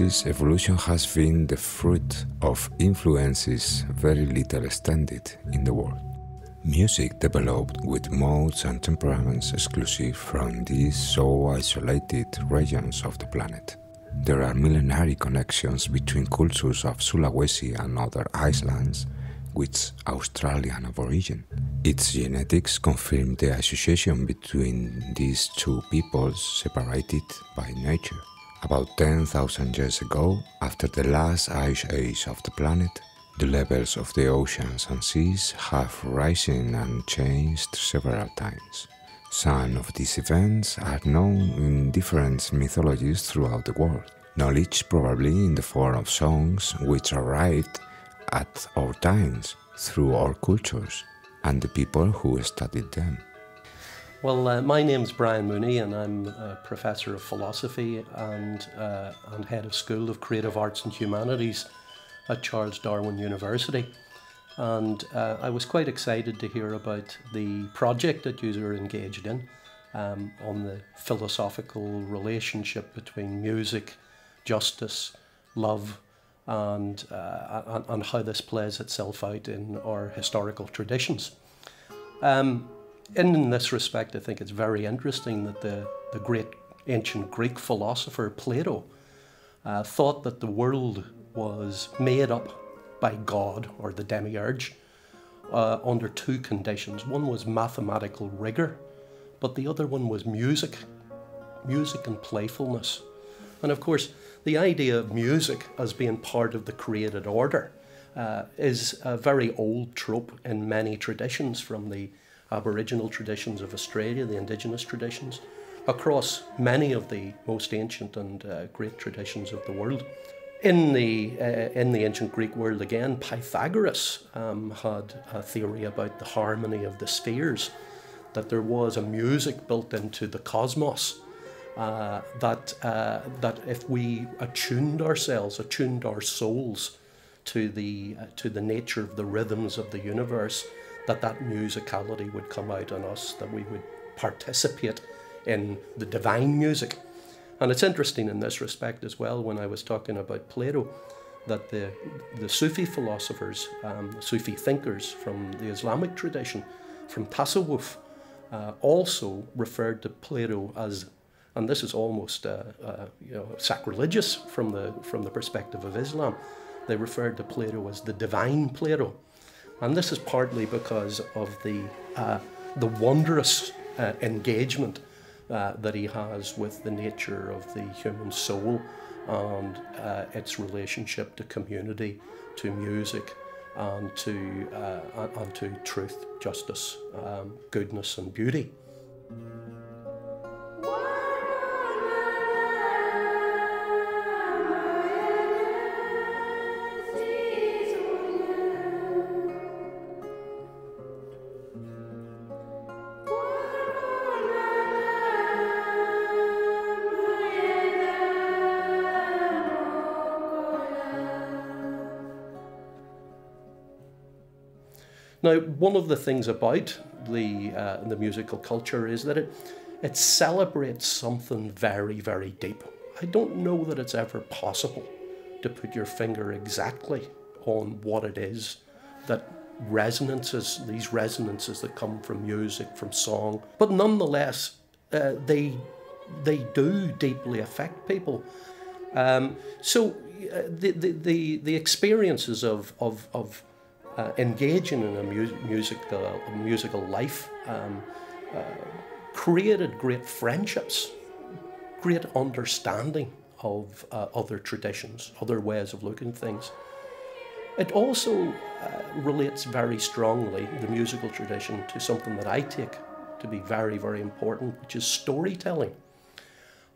In evolution has been the fruit of influences very little extended in the world. Music developed with modes and temperaments exclusive from these so isolated regions of the planet. There are millenary connections between cultures of Sulawesi and other islands with Australian of origin. Its genetics confirm the association between these two peoples separated by nature. About 10,000 years ago, after the last ice age of the planet, the levels of the oceans and seas have risen and changed several times. Some of these events are known in different mythologies throughout the world. Knowledge probably in the form of songs which arrived at our times through our cultures and the people who studied them. Well, uh, my name's Brian Mooney, and I'm a professor of philosophy and, uh, and head of School of Creative Arts and Humanities at Charles Darwin University. And uh, I was quite excited to hear about the project that you were engaged in um, on the philosophical relationship between music, justice, love, and, uh, and, and, how this plays itself out in our historical traditions. Um, in this respect, I think it's very interesting that the, the great ancient Greek philosopher Plato uh, thought that the world was made up by God or the demiurge uh, under two conditions. One was mathematical rigor, but the other one was music, music and playfulness. And of course, the idea of music as being part of the created order uh, is a very old trope in many traditions, from the Aboriginal traditions of Australia, the indigenous traditions, across many of the most ancient and uh, great traditions of the world. In the, uh, in the ancient Greek world, again, Pythagoras um, had a theory about the harmony of the spheres, that there was a music built into the cosmos. Uh, that uh, that if we attuned ourselves, attuned our souls to the uh, to the nature of the rhythms of the universe, that that musicality would come out in us, that we would participate in the divine music. And it's interesting in this respect as well, when I was talking about Plato, that the, the Sufi philosophers, um, Sufi thinkers from the Islamic tradition, from Tasawwuf, uh, also referred to Plato as, and this is almost uh, uh, you know, sacrilegious from the, from the perspective of Islam, they referred to Plato as the divine Plato. And this is partly because of the, uh, the wondrous uh, engagement uh, that he has with the nature of the human soul and uh, its relationship to community, to music, and to, uh, and to truth, justice, um, goodness, and beauty. Now, one of the things about the, uh, the musical culture is that it, it celebrates something very, very deep. I don't know that it's ever possible to put your finger exactly on what it is that resonances, these resonances that come from music, from song, but nonetheless, uh, they, they do deeply affect people. Um, so uh, the, the, the, the experiences of, of, of uh, engaging in a mu- musical, musical life um, uh, created great friendships, great understanding of uh, other traditions, other ways of looking at things. It also uh, relates very strongly, the musical tradition, to something that I take to be very, very important, which is storytelling.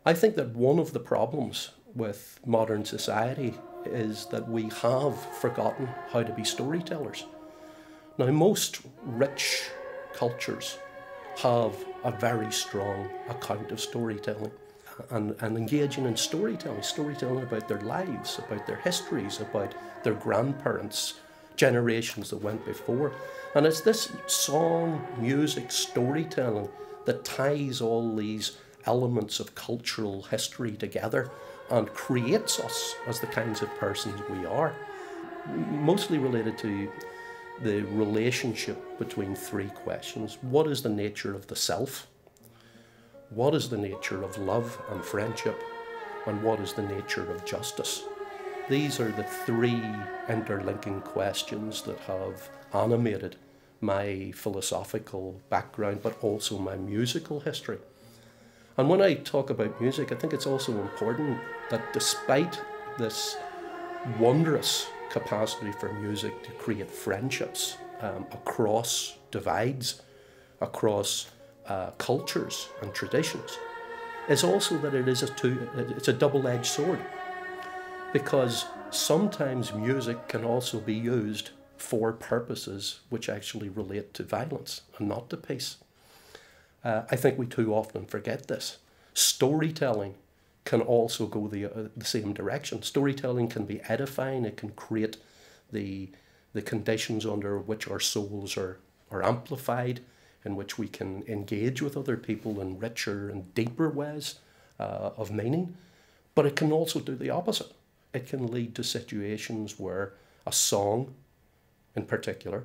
I think that one of the problems with modern society is that we have forgotten how to be storytellers. Now, most rich cultures have a very strong account of storytelling and, and engaging in storytelling, storytelling about their lives, about their histories, about their grandparents, generations that went before. And it's this song, music, storytelling that ties all these elements of cultural history together and creates us as the kinds of persons we are. Mostly related to the relationship between three questions What is the nature of the self? What is the nature of love and friendship? And what is the nature of justice? These are the three interlinking questions that have animated my philosophical background, but also my musical history. And when I talk about music, I think it's also important that despite this wondrous capacity for music to create friendships um, across divides, across uh, cultures and traditions, is also that it is a two, it's a double-edged sword, because sometimes music can also be used for purposes which actually relate to violence and not to peace. Uh, I think we too often forget this. Storytelling can also go the, uh, the same direction. Storytelling can be edifying, it can create the, the conditions under which our souls are, are amplified, in which we can engage with other people in richer and deeper ways uh, of meaning. But it can also do the opposite. It can lead to situations where a song, in particular,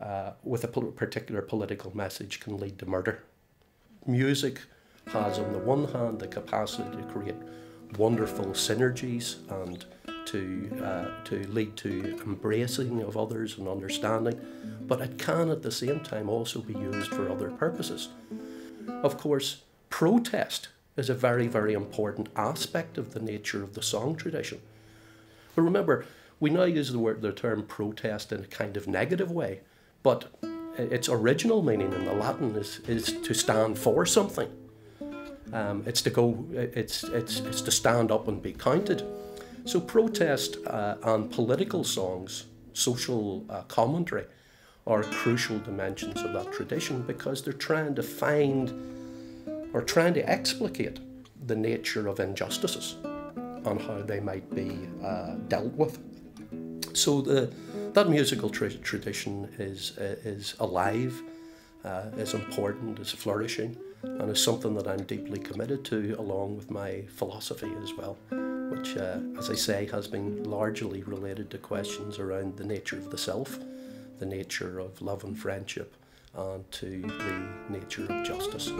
uh, with a particular political message, can lead to murder. Music has, on the one hand, the capacity to create wonderful synergies and to, uh, to lead to embracing of others and understanding, but it can at the same time also be used for other purposes. Of course, protest is a very, very important aspect of the nature of the song tradition. But remember, we now use the word the term protest in a kind of negative way, but its original meaning in the Latin is, is to stand for something. Um, it's to go. It's it's it's to stand up and be counted. So protest uh, and political songs, social uh, commentary, are crucial dimensions of that tradition because they're trying to find or trying to explicate the nature of injustices and how they might be uh, dealt with. So the that musical tra- tradition is uh, is alive, uh, is important, is flourishing and is something that I'm deeply committed to, along with my philosophy as well, which, uh, as I say, has been largely related to questions around the nature of the self, the nature of love and friendship, and to the nature of justice.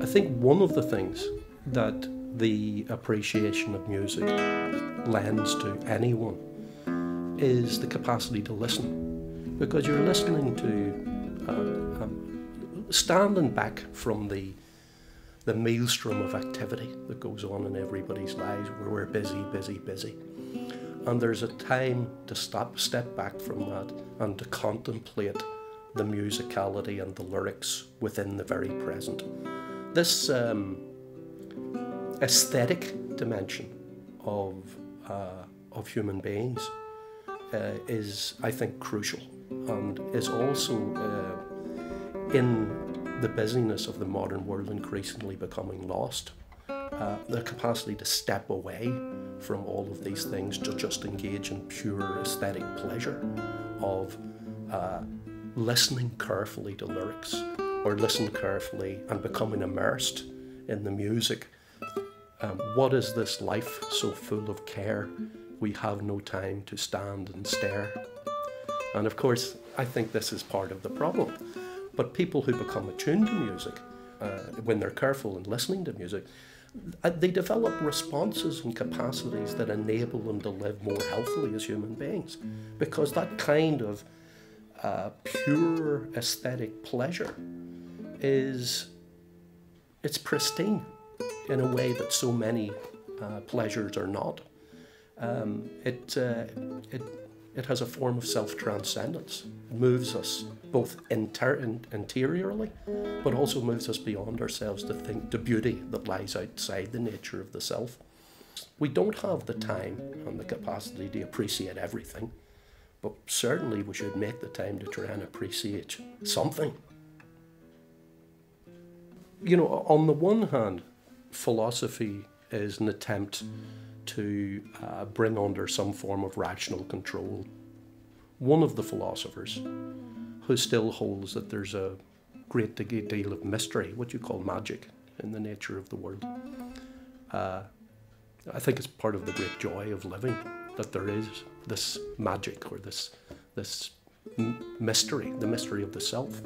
I think one of the things that the appreciation of music lends to anyone is the capacity to listen, because you're listening to uh, um, standing back from the the maelstrom of activity that goes on in everybody's lives where we're busy, busy, busy. And there's a time to stop, step back from that and to contemplate the musicality and the lyrics within the very present. This um, aesthetic dimension of, uh, of human beings uh, is, I think, crucial and is also uh, in the busyness of the modern world increasingly becoming lost. Uh, the capacity to step away from all of these things to just engage in pure aesthetic pleasure of uh, listening carefully to lyrics or listen carefully and becoming immersed in the music. Um, what is this life so full of care? We have no time to stand and stare. And of course, I think this is part of the problem but people who become attuned to music, uh, when they're careful in listening to music, uh, they develop responses and capacities that enable them to live more healthily as human beings. Because that kind of uh, pure aesthetic pleasure is it's pristine in a way that so many uh, pleasures are not. Um, it, uh, it it has a form of self transcendence. It moves us both inter- interiorly, but also moves us beyond ourselves to think the beauty that lies outside the nature of the self. We don't have the time and the capacity to appreciate everything, but certainly we should make the time to try and appreciate something. You know, on the one hand, philosophy is an attempt to uh, bring under some form of rational control. One of the philosophers who still holds that there's a great deal of mystery, what you call magic, in the nature of the world. Uh, I think it's part of the great joy of living that there is this magic or this this mystery, the mystery of the self.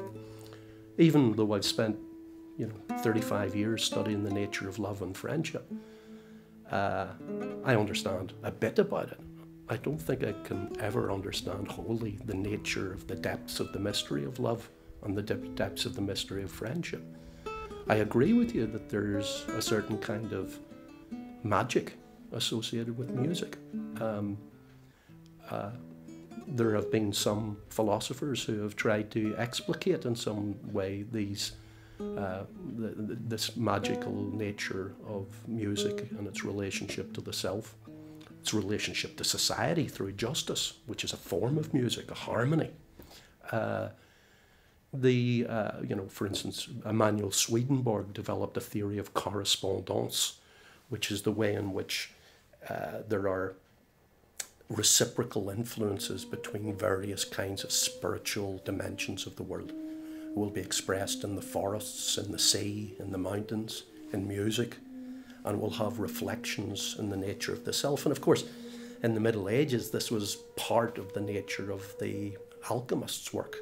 Even though I've spent, you know, 35 years studying the nature of love and friendship, uh, I understand a bit about it. I don't think I can ever understand wholly the nature of the depths of the mystery of love and the depths of the mystery of friendship. I agree with you that there's a certain kind of magic associated with music. Um, uh, there have been some philosophers who have tried to explicate in some way these uh, the, the, this magical nature of music and its relationship to the self, its relationship to society through justice, which is a form of music, a harmony. Uh, the uh, you know, for instance, Emanuel Swedenborg developed a theory of correspondence, which is the way in which uh, there are reciprocal influences between various kinds of spiritual dimensions of the world. Will be expressed in the forests, in the sea, in the mountains, in music, and will have reflections in the nature of the self. And of course, in the Middle Ages, this was part of the nature of the alchemist's work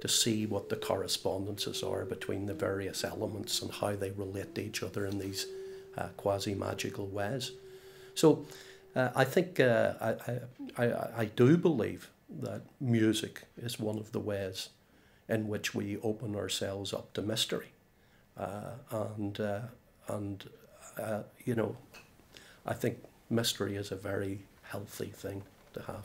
to see what the correspondences are between the various elements and how they relate to each other in these uh, quasi magical ways. So uh, I think uh, I, I, I do believe that music is one of the ways in which we open ourselves up to mystery. Uh, and uh, and uh, you know, I think mystery is a very healthy thing to have.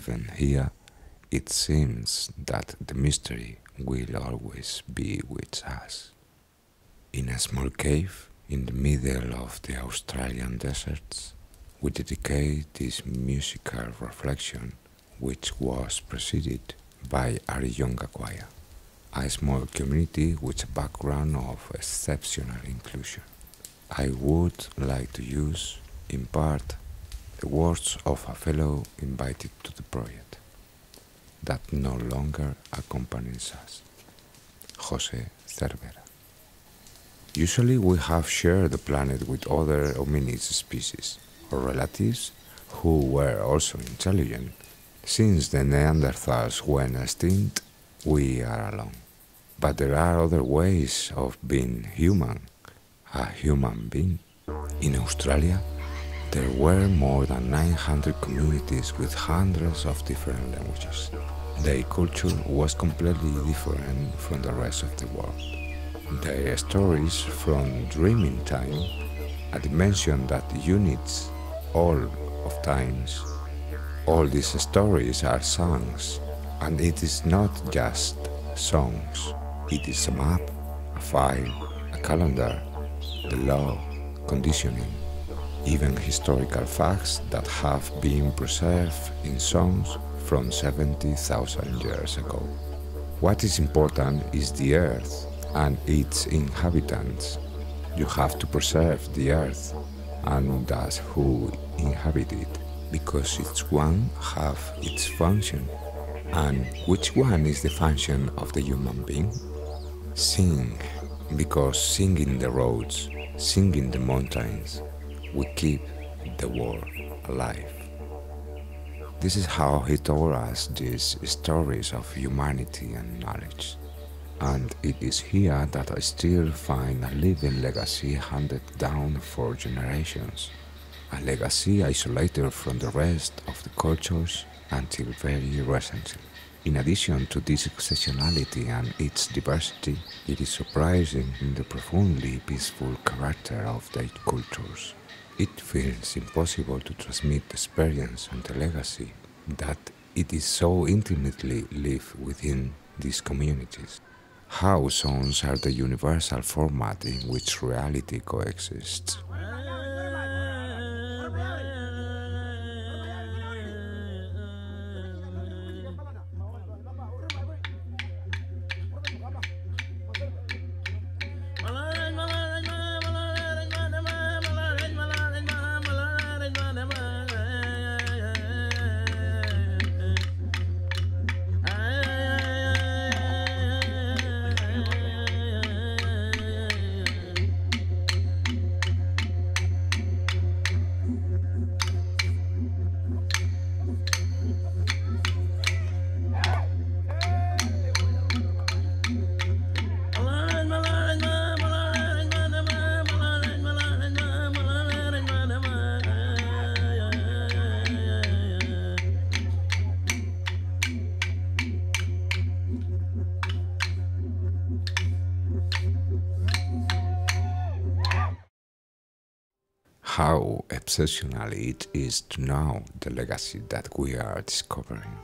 Even here, it seems that the mystery will always be with us. In a small cave in the middle of the Australian deserts, we dedicate this musical reflection, which was preceded by Areyonga Choir, a small community with a background of exceptional inclusion. I would like to use, in part, the words of a fellow invited to the project that no longer accompanies us, Jose Cervera. Usually we have shared the planet with other hominid species or relatives who were also intelligent. Since the Neanderthals went extinct, we are alone. But there are other ways of being human, a human being. In Australia, there were more than 900 communities with hundreds of different languages. Their culture was completely different from the rest of the world. Their stories from dreaming time, a dimension that unites all of times. All these stories are songs, and it is not just songs. It is a map, a file, a calendar, the law, conditioning, even historical facts that have been preserved in songs from 70,000 years ago. What is important is the earth and its inhabitants. You have to preserve the earth and thus who inhabit it because each one have its function. And which one is the function of the human being? Sing, because singing the roads, singing the mountains, we keep the world alive. This is how he told us these stories of humanity and knowledge. And it is here that I still find a living legacy handed down for generations. A legacy isolated from the rest of the cultures until very recently. In addition to this exceptionality and its diversity, it is surprising in the profoundly peaceful character of their cultures. It feels impossible to transmit the experience and the legacy that it is so intimately lived within these communities. How songs are the universal format in which reality coexists. How exceptional it is to know the legacy that we are discovering.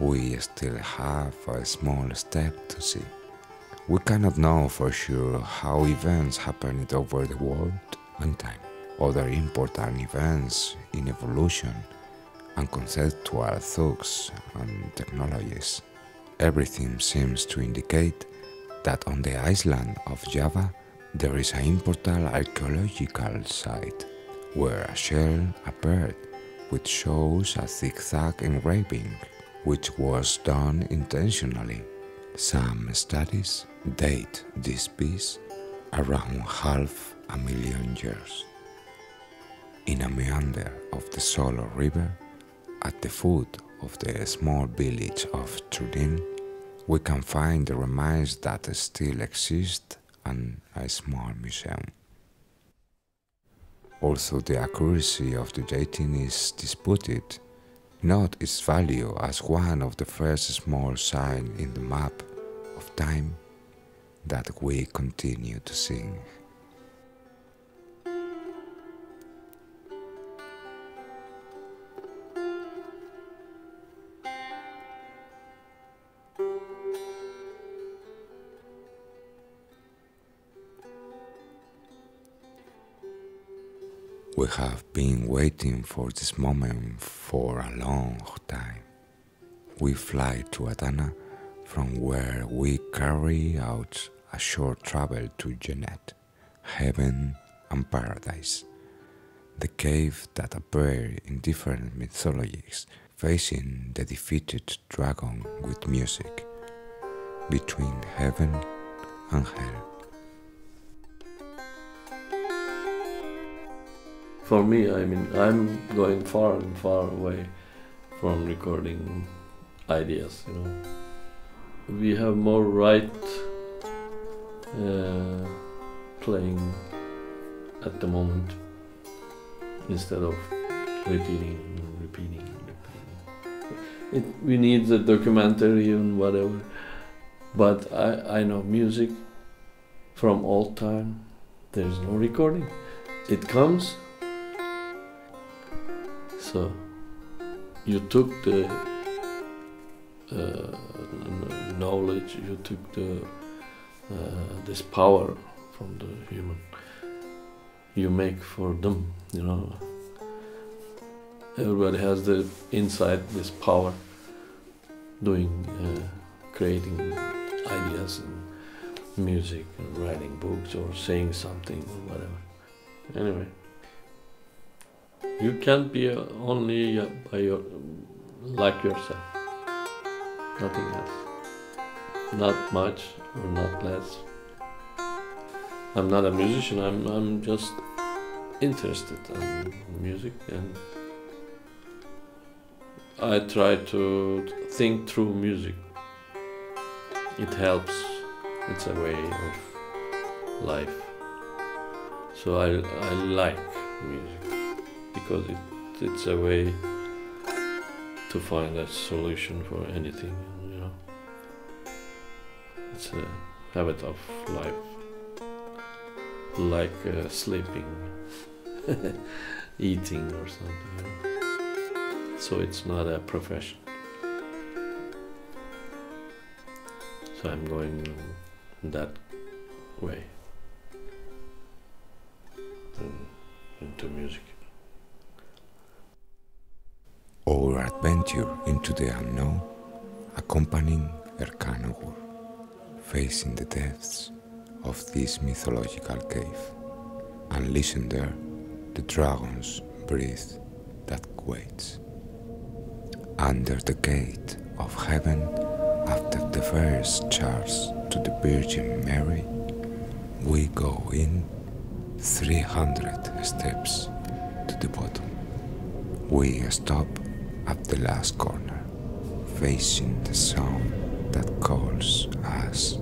We still have a small step to see. We cannot know for sure how events happened over the world and time, other important events in evolution and conceptual thoughts and technologies. Everything seems to indicate that on the island of Java there is an important archaeological site where a shell appeared which shows a zigzag engraving which was done intentionally. Some studies date this piece around half a million years. In a meander of the Solo River, at the foot of the small village of Trinil, we can find the remains that still exist and a small museum. Also, the accuracy of the dating is disputed, not its value as one of the first small signs in the map of time that we continue to sing. We have been waiting for this moment for a long time. We fly to Adana, from where we carry out a short travel to Cennet, heaven and paradise, the cave that appear in different mythologies, facing the defeated dragon with music, between heaven and hell. For me, I mean, I'm going far and far away from recording ideas. You know, we have more right uh, playing at the moment instead of repeating, and repeating, and repeating. It, we need the documentary and whatever, but I, I know music from all time. There's no recording. It comes. So you took the uh, knowledge, you took the uh, this power from the human. You make for them, you know. Everybody has the inside this power, doing, uh, creating ideas and music and writing books or saying something or whatever. Anyway, you can't be only by your like yourself. Nothing else. Not much or not less. I'm not a musician. I'm I'm just interested in music and I try to think through music. It helps. It's a way of life. So I, I like music because it, it's a way to find a solution for anything, you know. It's a habit of life, like uh, sleeping, eating, or something. You know? So it's not a profession. So I'm going that way into music. Our adventure into the unknown, accompanying Erkan Oğur, facing the depths of this mythological cave, and listen there the dragon's breath that waits. Under the gate of heaven, after the first charge to the Virgin Mary, we go in 300 steps to the bottom. We stop at the last corner, facing the sound that calls us.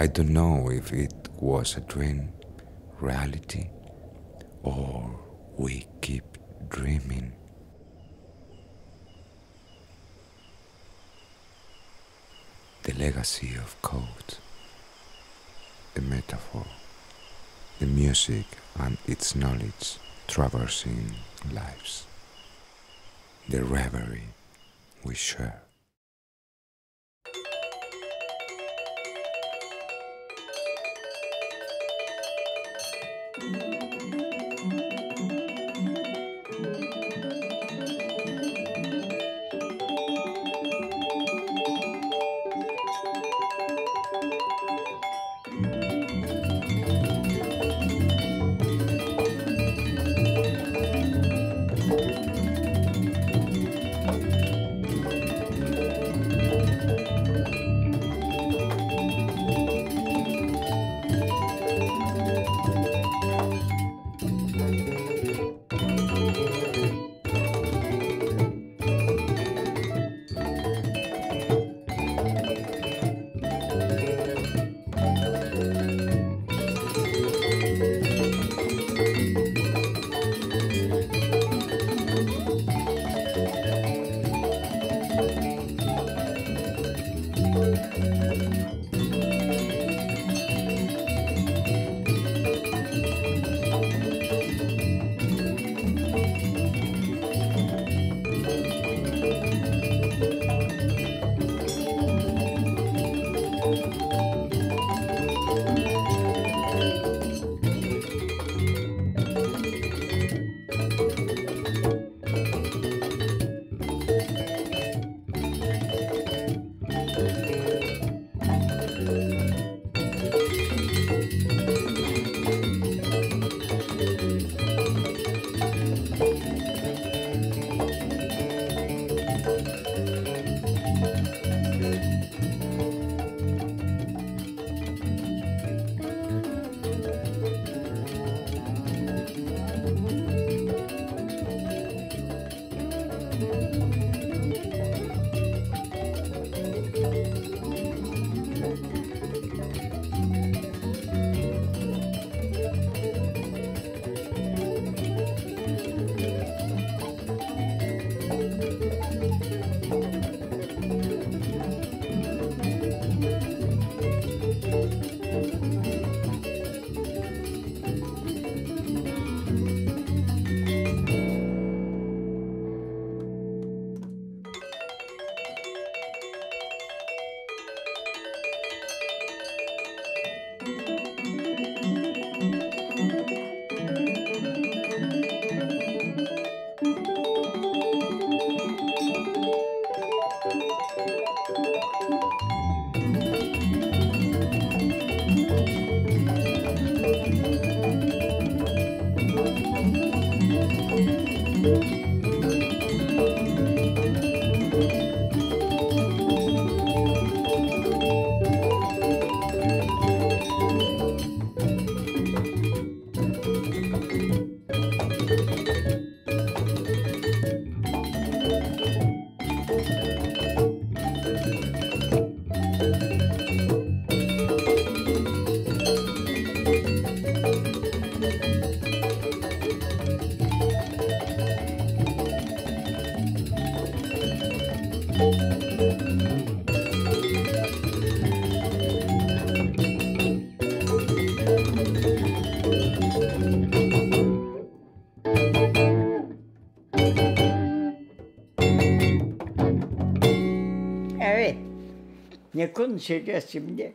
I don't know if it was a dream, reality, or we keep dreaming. The legacy of code, the metaphor, the music and its knowledge traversing lives, the reverie we share. Ne konuşacağız şimdi?